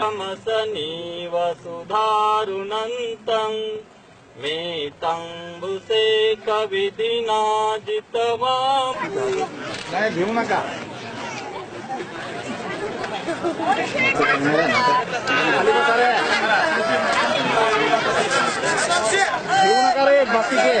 नमसनी वसुधारुणन्तम् मे तम्बुसे कविधिना जितवा नाही घेऊ नका. घेऊ नका रे बाकीचे.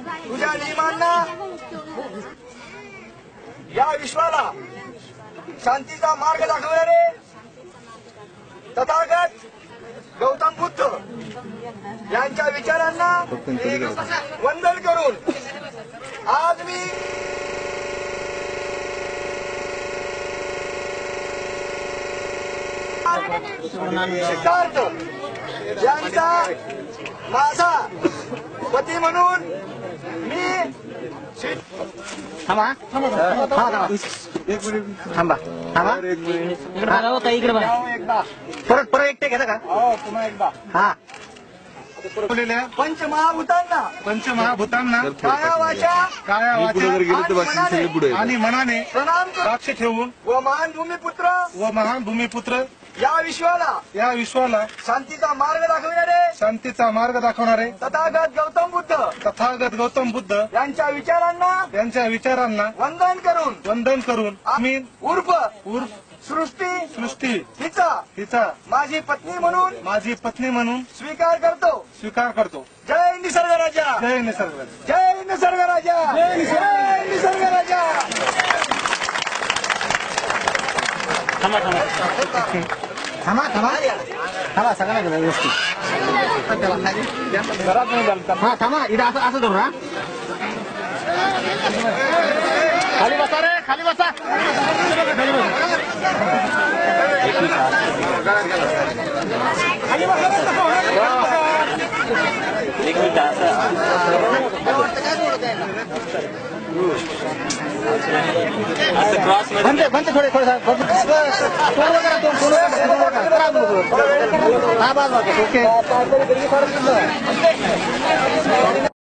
तुझ्या नियमांना या विश्वाला शांतीचा मार्ग दाखवणारे तथागत गौतम बुद्ध यांच्या विचारांना वंदन करून आज मी सिद्धार्थ यांचा माझा पती म्हणून मी थांबा थांबा थांबा. एक मिनिट. थांबा. थांबा. इकडे बघा. एकदा. परत परत एकटे घेता का? हो पुन्हा एकदा. हा. पंचमहाभूतांना पंचमहाभूतांना काया वाचा. काया वाचा. आणि मनाने आणि मनाने प्रणाम कर. साक्ष ठेवून व महान भूमिपुत्र. व महान भूमिपुत्र या विश्वाला. या विश्वाला शांतीचा मार्ग दाखविणारे. शांतीचा मार्ग दाखवणारे. तथागत गौतम बुद्ध. तथागत गौतम बुद्ध यांच्या विचारांना यांच्या विचारांना वंदन करून वंदन करून आम्ही उर्फ उर्फ सृष्टी सृष्टी. हिचा. हिचा. माझी पत्नी म्हणून माझी पत्नी म्हणून स्वीकार करतो. स्वीकार करतो. जय निसर्ग राजा. जय निसर्ग जय निसर्ग राजा. जय निसर्ग राजा. थांबा थांबा. Sama, sama. Sama, sama nih. Sama, dulu, बनते बनते थोडे थोडे तोंड वगैरे तोंड तोंड वगैरे तोंड वगैरे करा बरोबर. हा बस बस ओके